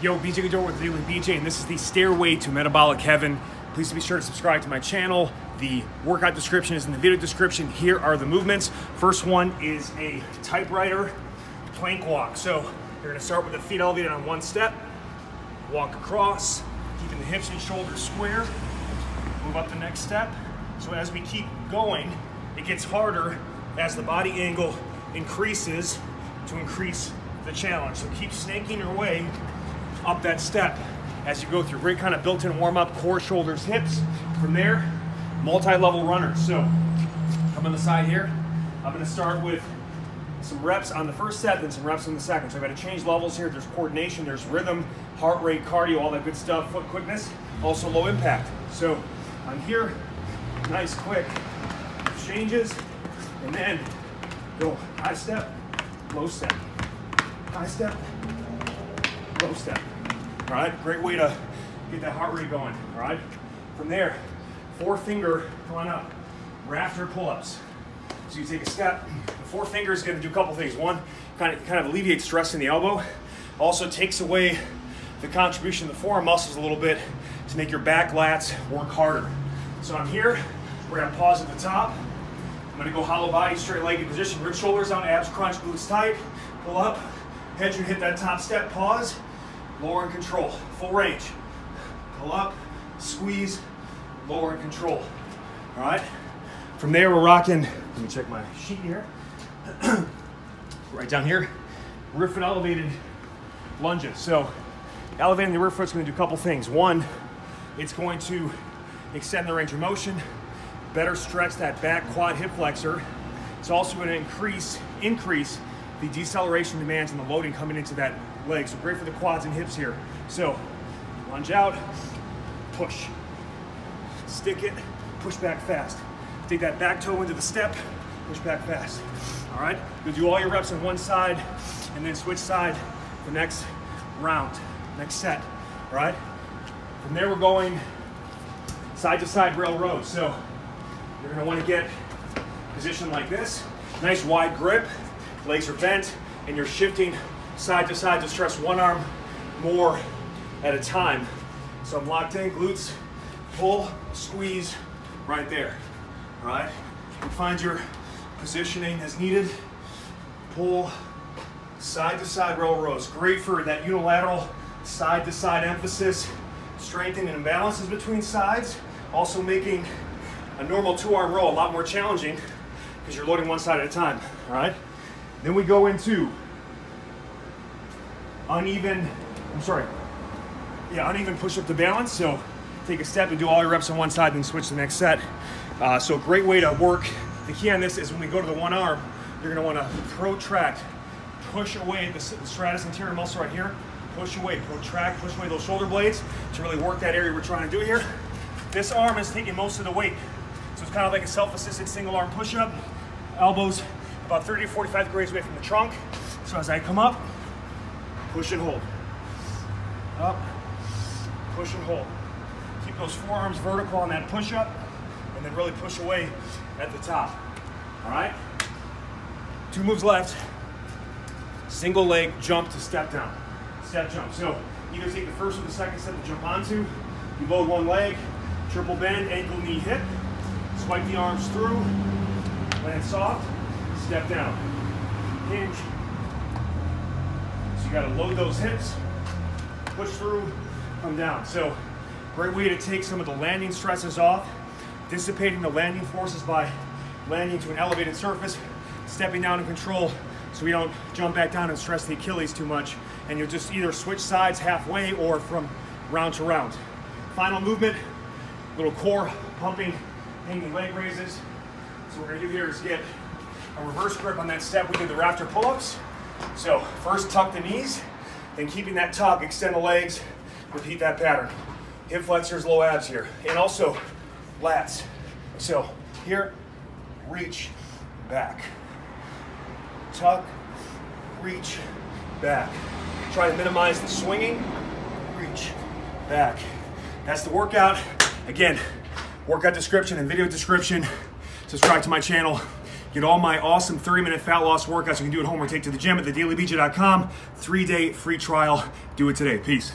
Yo, BJ Gaddour with Daily BJ, and this is the Stairway to Metabolic Heaven. Please be sure to subscribe to my channel. The workout description is in the video description. Here are the movements. First one is a typewriter plank walk. So you're gonna start with the feet elevated on one step, walk across, keeping the hips and shoulders square, move up the next step. So as we keep going, it gets harder as the body angle increases to increase the challenge. So keep snaking your way up that step as you go through. Great kind of built-in warm-up, core, shoulders, hips. From there, multi-level runners. So come on the side here. I'm gonna start with some reps on the first set, then some reps on the second. So I've got to change levels here. There's coordination, there's rhythm, heart rate, cardio, all that good stuff, foot quickness, also low impact. So I'm here, nice quick changes, and then go high step, low step, high step, low step. All right, great way to get that heart rate going. All right, from there, four finger, on up, rafter pull-ups. So you take a step, the four finger is gonna do a couple things. One, kind of, kind of alleviate stress in the elbow. Also takes away the contribution of the forearm muscles a little bit to make your back lats work harder. So I'm here, we're gonna pause at the top. I'm gonna go hollow body, straight legged position, rib shoulders down, abs crunch, glutes tight, pull up, head should hit that top step, pause, lower and control, full range. Pull up, squeeze, lower and control. All right? From there, we're rocking, let me check my sheet here. right down here, rear foot elevated lunges. So elevating the rear foot is gonna do a couple things. One, it's going to extend the range of motion, better stretch that back quad hip flexor. It's also going to increase increase the deceleration demands and the loading coming into that leg. So great for the quads and hips here. So lunge out, push, stick it, push back fast. Take that back toe into the step, push back fast. All right, you'll do all your reps on one side and then switch side the next round, next set. All right, from there we're going side to side rail row. So you're gonna wanna get positioned like this. Nice wide grip, legs are bent, and you're shifting side to side to stress one arm more at a time. So I'm locked in, glutes, pull, squeeze, right there, all right? You find your positioning as needed. Pull, side to side row rows. Great for that unilateral side to side emphasis, strengthening and imbalances between sides, also making a normal two arm row a lot more challenging because you're loading one side at a time, all right? Then we go into uneven, I'm sorry, yeah, uneven push up to balance. So take a step and do all your reps on one side, then switch to the next set. Uh, so a great way to work. The key on this is when we go to the one arm, you're gonna wanna protract, push away the, the serratus anterior muscle right here, push away, protract, push away those shoulder blades to really work that area we're trying to do here. This arm is taking most of the weight. So it's kind of like a self-assisted single arm push-up. Elbows about 30 to 45 degrees away from the trunk. So as I come up, push and hold. Up, push and hold. Keep those forearms vertical on that push-up and then really push away at the top. All right? Two moves left. Single leg jump to step down. Step jump. So either take the first or the second step to jump onto. You load one leg, triple bend, ankle, knee, hip. Swipe the arms through, land soft, step down. Hinge. You gotta load those hips, push through, come down. So great way to take some of the landing stresses off, dissipating the landing forces by landing to an elevated surface, stepping down in control so we don't jump back down and stress the Achilles too much. And you'll just either switch sides halfway or from round to round. Final movement, little core pumping hanging leg raises. So what we're gonna do here is get a reverse grip on that step. We do the rafter pull-ups. So first tuck the knees, then keeping that tuck, extend the legs, repeat that pattern. Hip flexors, low abs here. And also lats. So here, reach, back. Tuck, reach, back. Try to minimize the swinging, reach, back. That's the workout. Again, workout description and video description. Subscribe to my channel. Get all my awesome 30 minute fat loss workouts you can do at home or take to the gym at thedailybj.com. Three day free trial. Do it today. Peace.